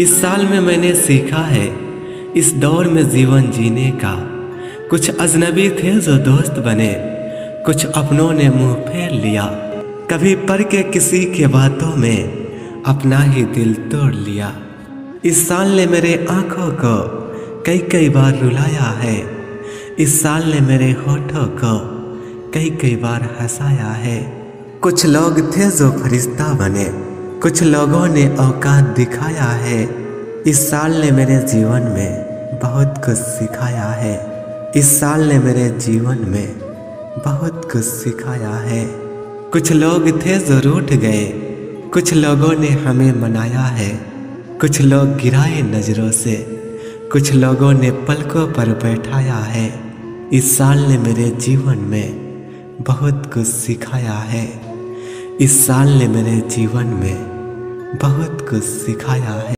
इस साल में मैंने सीखा है, इस दौर में जीवन जीने का। कुछ अजनबी थे जो दोस्त बने, कुछ अपनों ने मुँह फेर लिया। कभी पढ़ के किसी के बातों में, अपना ही दिल तोड़ लिया। इस साल ने मेरे आँखों को कई कई बार रुलाया है। इस साल ने मेरे होठों को कई कई बार हंसाया है। कुछ लोग थे जो फरिश्ता बने कुछ लोगों ने औकात दिखाया है। इस साल ने मेरे जीवन में बहुत कुछ सिखाया है। इस साल ने मेरे जीवन में बहुत कुछ सिखाया है। कुछ लोग थे जो रूठ गए। कुछ लोगों ने हमें मनाया है। कुछ लोग गिराए नज़रों से। कुछ लोगों ने पलकों पर बैठाया है। इस साल ने मेरे जीवन में बहुत कुछ सिखाया है। इस साल ने मेरे जीवन में बहुत कुछ सिखाया है।